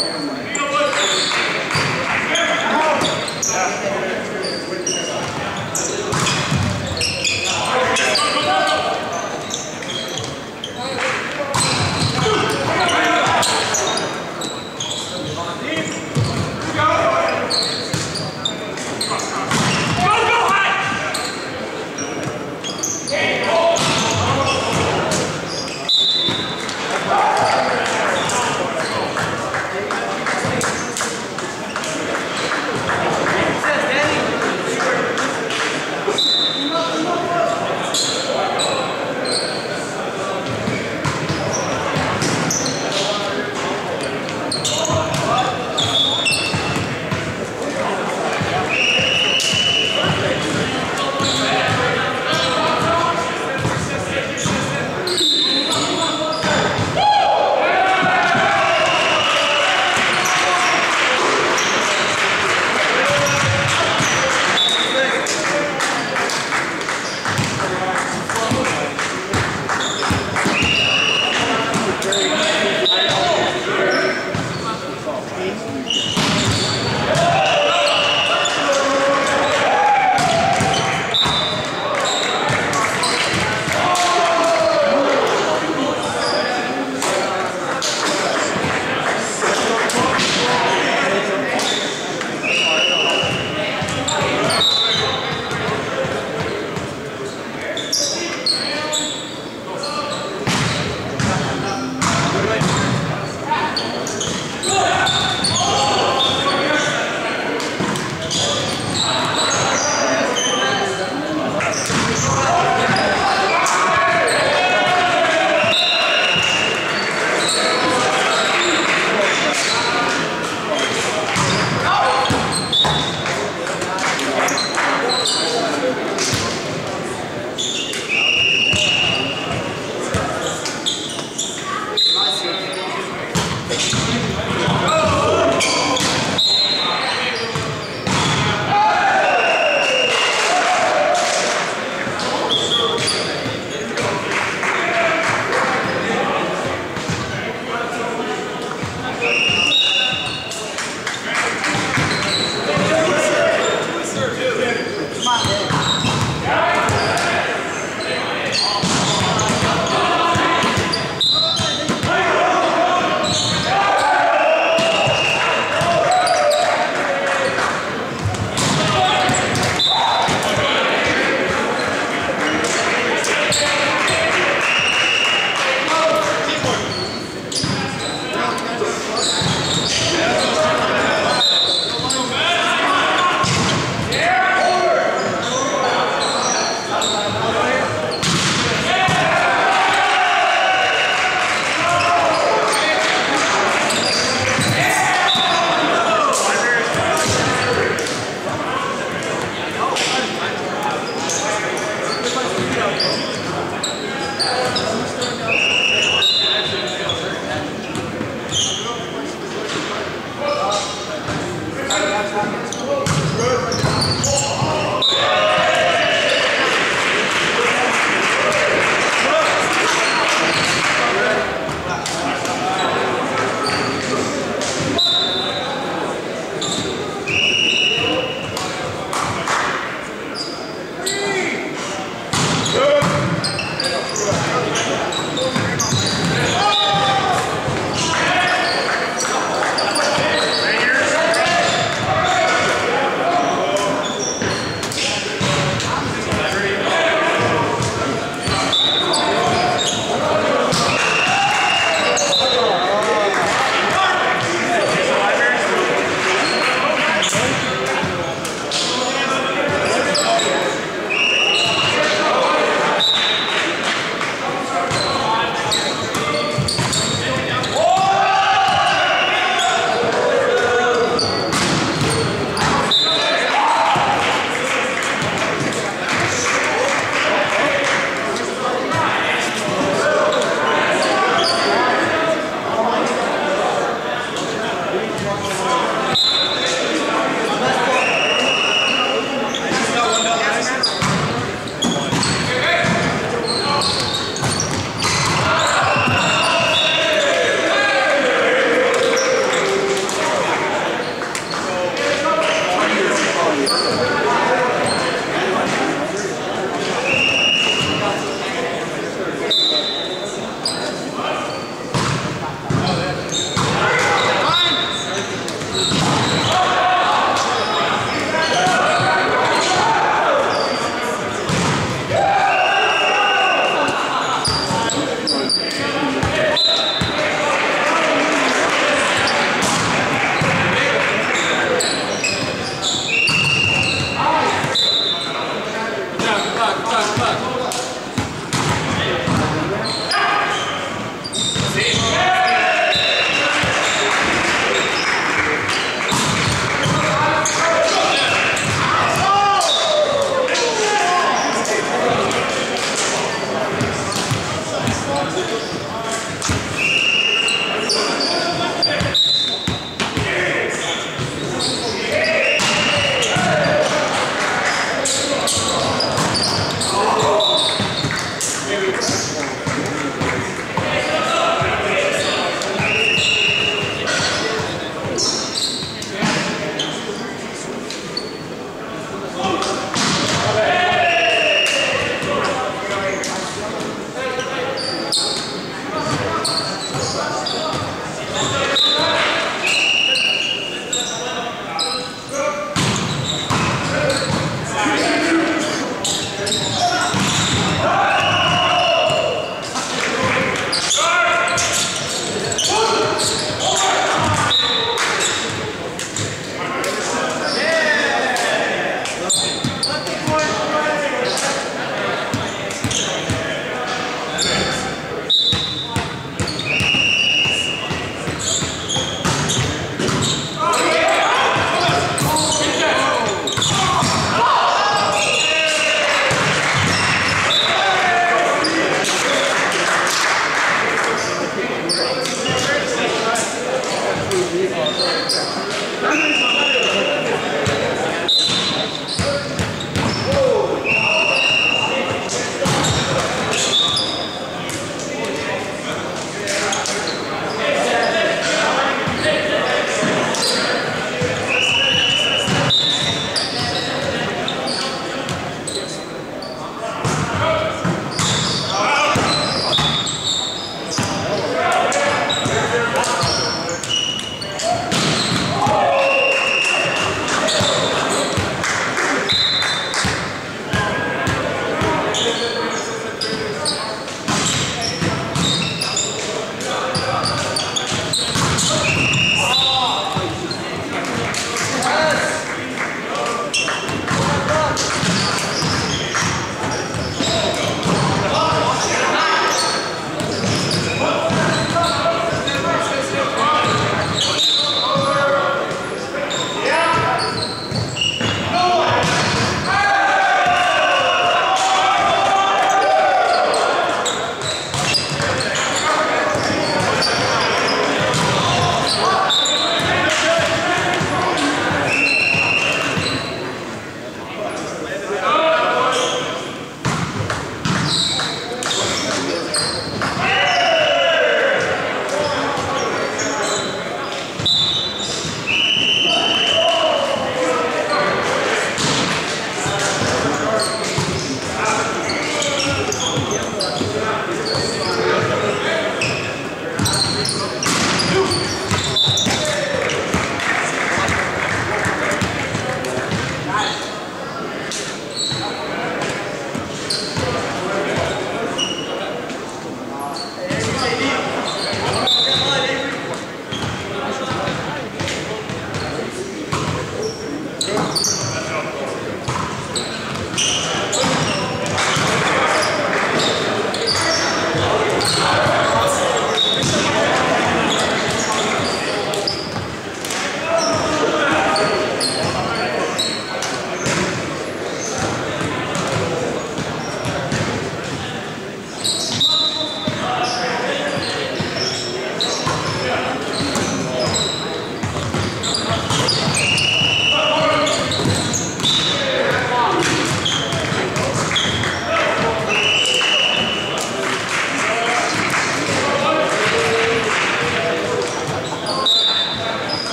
Amen.